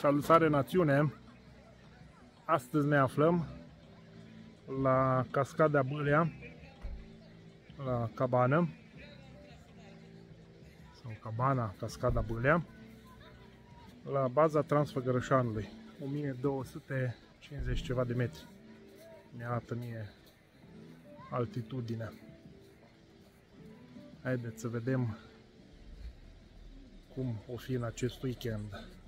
Salutare națiune! Astăzi ne aflăm la Cascada Bâlea, la cabană, sau cabana Cascada Bâlea, la baza Transfăgărășanului, 1250 ceva de metri. Ne arată mie altitudinea. Haideți să vedem cum o fi în acest weekend.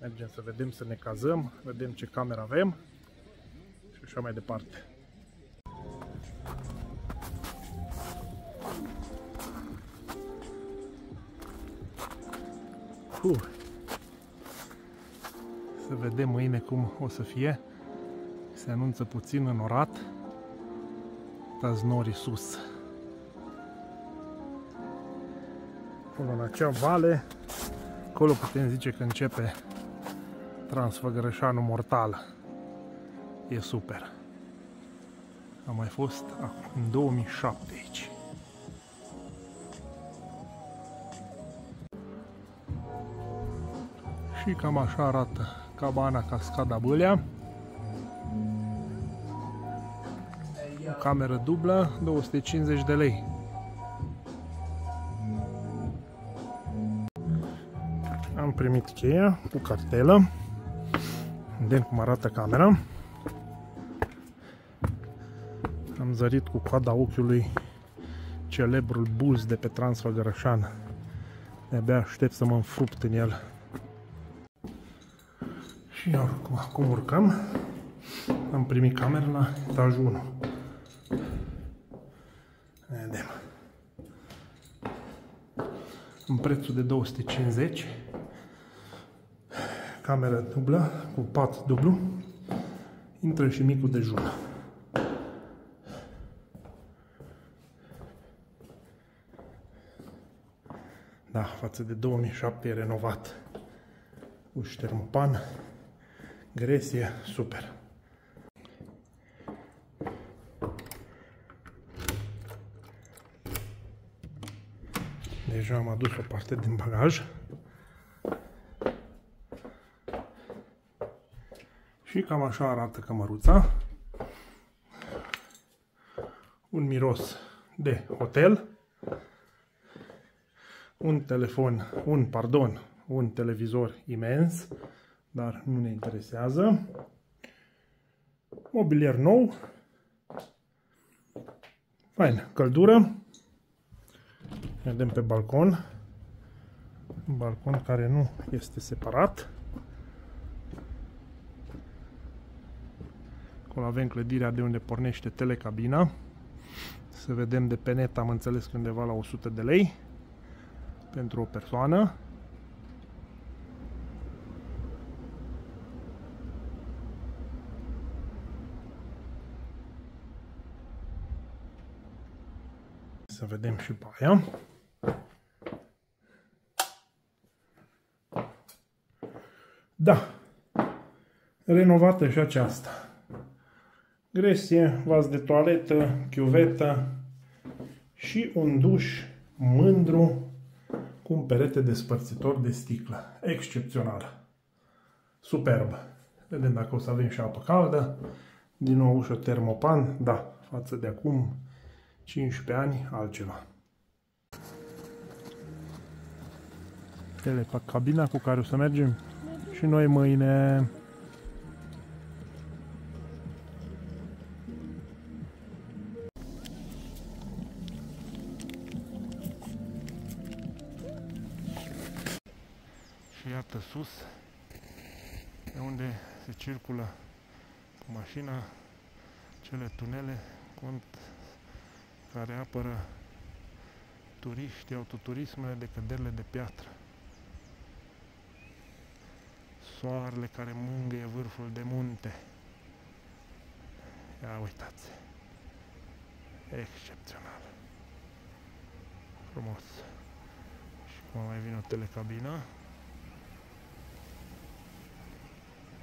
Mergem să vedem, să ne cazăm, vedem ce cameră avem și așa mai departe. Uh. Să vedem mâine cum o să fie. Se anunță puțin înorat. Dați norii sus. Acolo în acea vale, acolo putem zice că începe Transfăgărășanul mortal. E super. Am mai fost în 2007 aici. Și cam așa arată cabana Cascada Bâlea. O cameră dublă, 250 de lei. Am primit cheia cu cartelă. Vedem cum arată camera. Am zărit cu coada ochiului celebrul buz de pe Transfăgărășan. De-abia aștept să mă înfrupt în el. Și acum, acum urcăm. Am primit camera la etajul 1. Vedem. În prețul de 250 cameră dublă cu pat dublu, intră și micul dejun. Da, față de 2007 e renovat. Uși termopan, gresie, super. Deja am adus o parte din bagaj. Și cam așa arată cămăruța. Un miros de hotel. Un telefon, un, pardon, un televizor imens, dar nu ne interesează. Mobilier nou. Fain, căldură. Vedem pe balcon. Un balcon care nu este separat. Acolo avem clădirea de unde pornește telecabina. Să vedem de pe net, am înțeles că undeva la 100 de lei pentru o persoană. Să vedem și baia. Da, renovată și aceasta gresie, vas de toaletă, chiuvetă și un duș mândru cu un perete despărțitor de sticlă. Excepțional. Superb. Vedem dacă o să avem și apă caldă. Din nou ușă termopan. Da, față de acum 15 ani, altceva. Telepac cabina cu care o să mergem și noi mâine. Și iată sus, de unde se circulă cu mașina cele tunele cont care apără turiști, autoturismele de căderile de piatră. Soarele care mângâie vârful de munte. Ia uitați. Excepțional. Frumos. Și cum mai vine o telecabină.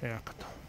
Iată. acum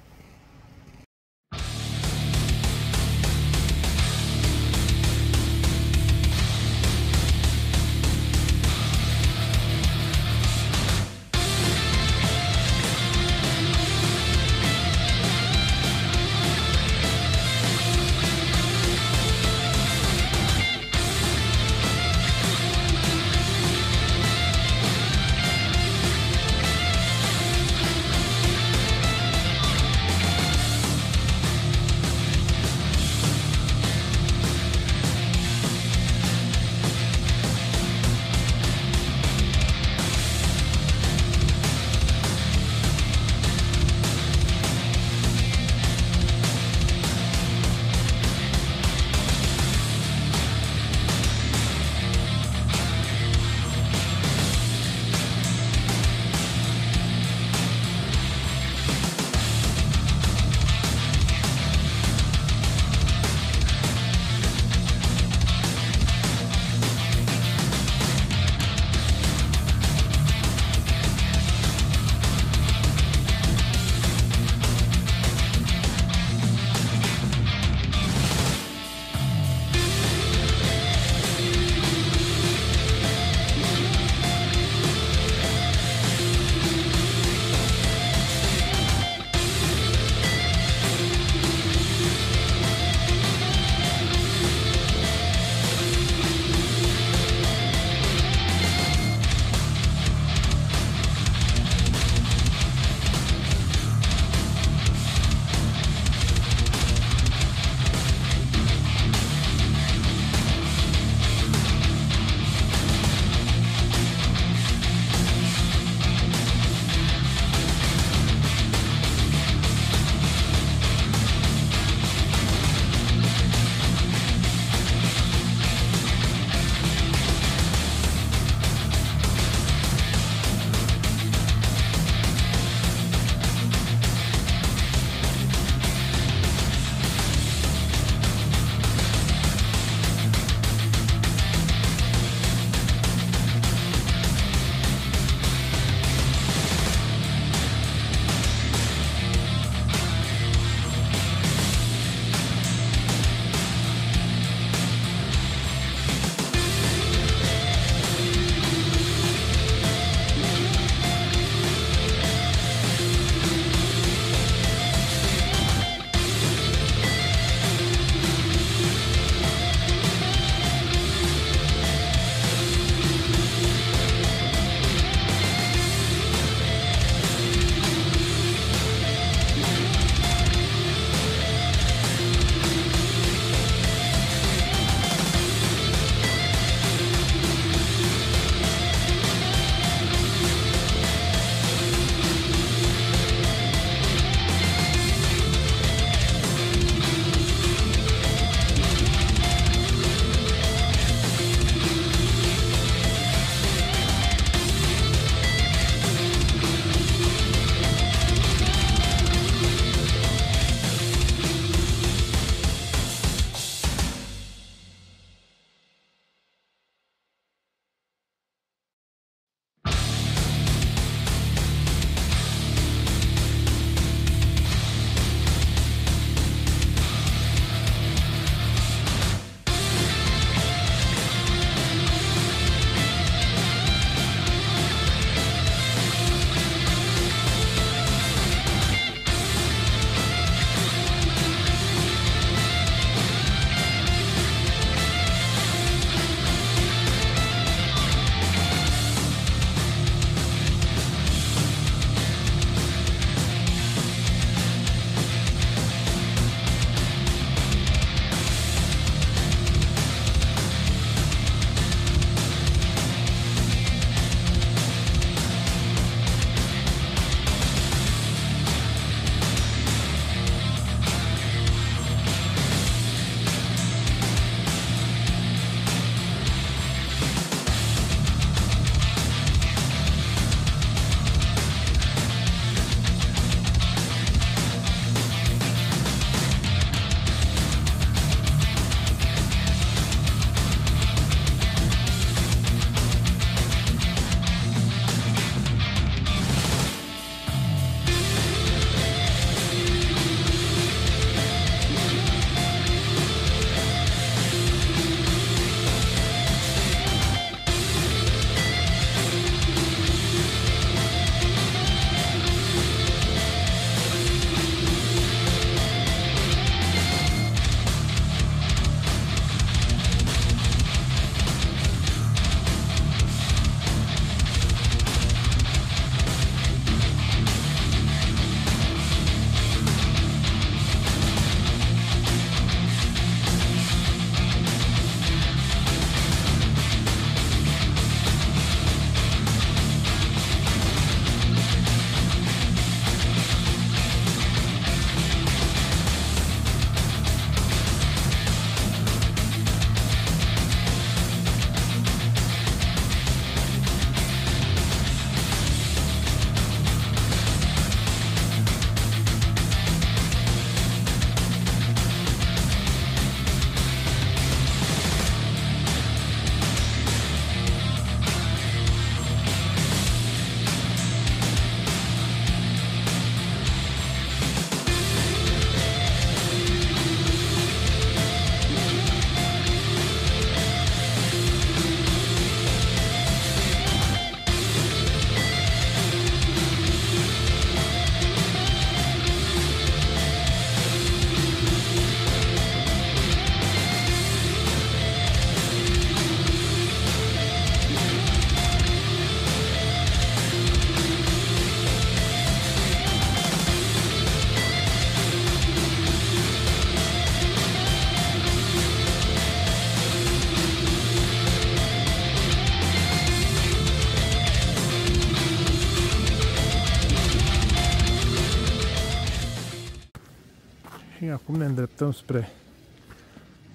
îndreptăm spre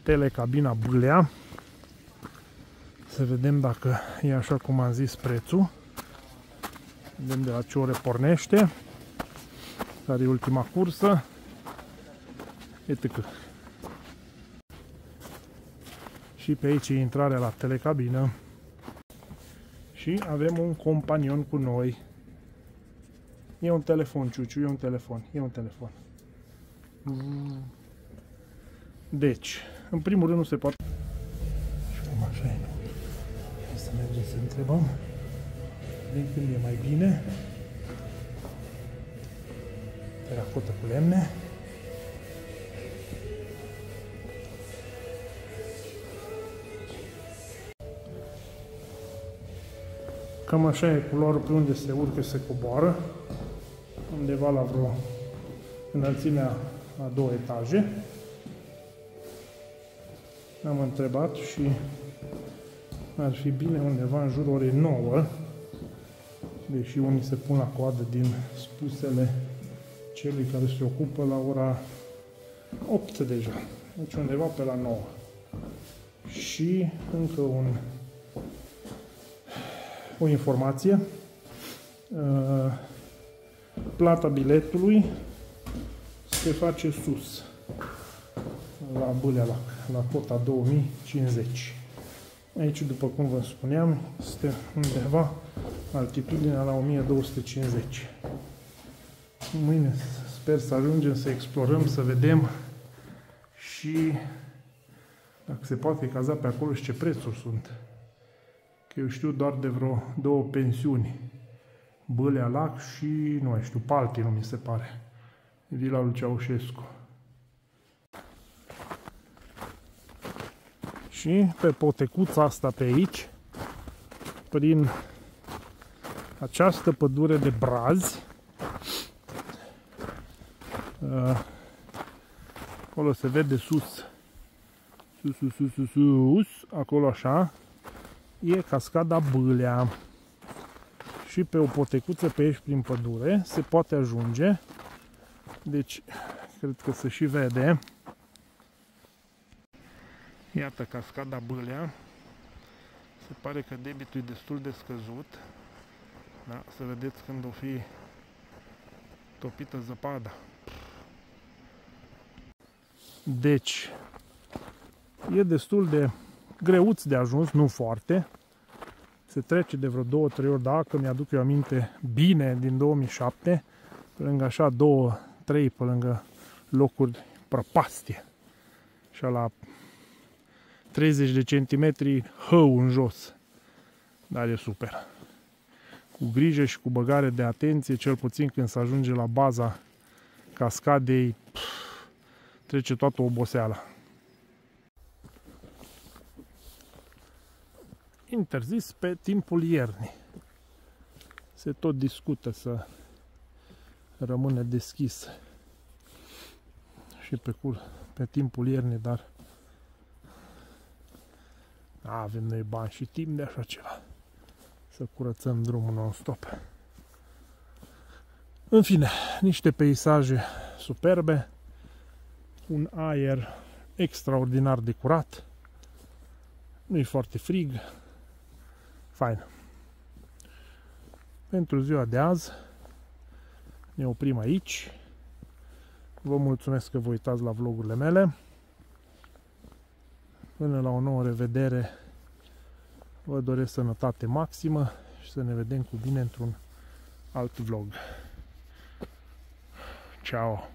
telecabina Bâlea. Să vedem dacă e așa cum am zis prețul. Vedem de la ce ore pornește. Care e ultima cursă. Etc. Și pe aici e intrarea la telecabină. Și avem un companion cu noi. E un telefon, Ciuciu, e un telefon, e un telefon. Deci, în primul rând nu se poate... Și cum așa e. Hai să mergem să întrebăm. Din când e mai bine. Teracotă cu lemne. Cam așa e culoarul pe unde se urcă, se coboară. Undeva la vreo înălțimea a două etaje. Am întrebat și ar fi bine undeva în jurul orei 9, deși unii se pun la coadă din spusele celui care se ocupă la ora 8 deja. Deci undeva pe la 9. Și încă un o informație. Uh, plata biletului se face sus, la Bâlea Lac, la cota 2050. Aici, după cum vă spuneam, este undeva altitudinea la 1250. Mâine sper să ajungem să explorăm, să vedem și dacă se poate caza pe acolo și ce prețuri sunt. Că eu știu doar de vreo două pensiuni. Bălea Lac și, nu mai știu, nu mi se pare. Vila lui Ceaușescu. Și pe potecuța asta pe aici, prin această pădure de brazi, uh, acolo se vede sus, sus, sus, sus, sus, sus acolo așa, e cascada Bâlea. Și pe o potecuță pe aici prin pădure se poate ajunge. Deci, cred că se și vede. Iată cascada Bâlea. Se pare că debitul e destul de scăzut. Da, să vedeți când o fi topită zăpada. Deci, e destul de greuț de ajuns, nu foarte. Se trece de vreo 2-3 ori, dacă mi-aduc eu aminte bine, din 2007, pe lângă așa 2-3, pe lângă locuri prăpastie. Și la 30 de centimetri hău în jos. Dar e super. Cu grijă și cu băgare de atenție, cel puțin când se ajunge la baza cascadei, pf, trece toată oboseala. interzis pe timpul iernii. Se tot discută să rămâne deschis și pe, cur, pe timpul iernii, dar avem noi bani și timp de așa ceva. Să curățăm drumul non-stop. În fine, niște peisaje superbe, un aer extraordinar de curat, nu e foarte frig, Fain. Pentru ziua de azi ne oprim aici. Vă mulțumesc că vă uitați la vlogurile mele. Până la o nouă revedere vă doresc sănătate maximă și să ne vedem cu bine într-un alt vlog. Ciao!